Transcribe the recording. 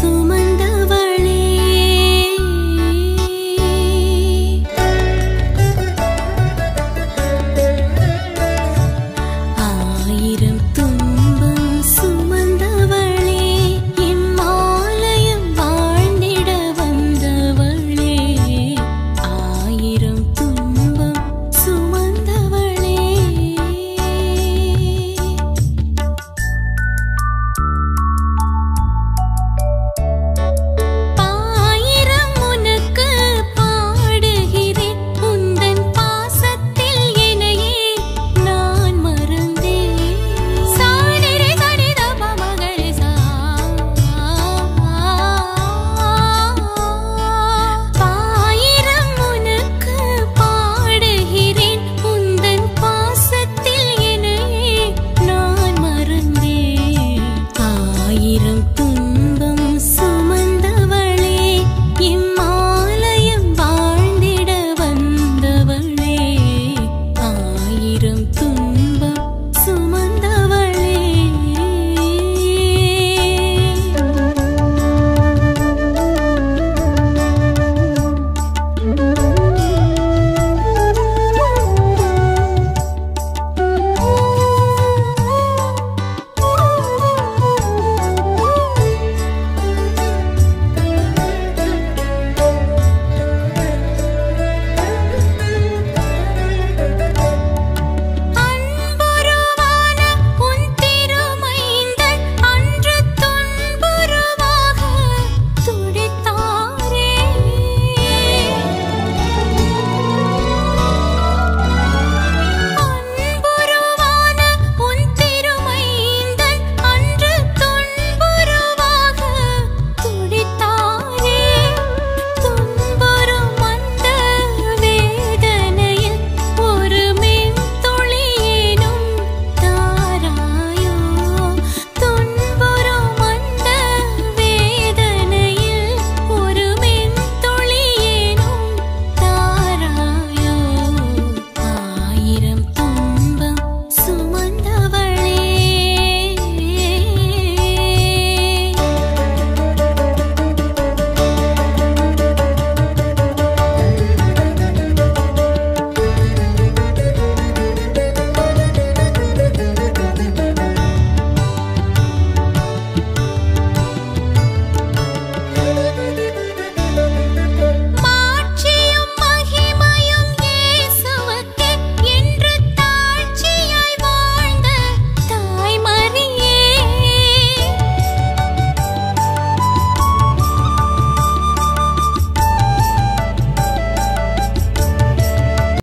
苏门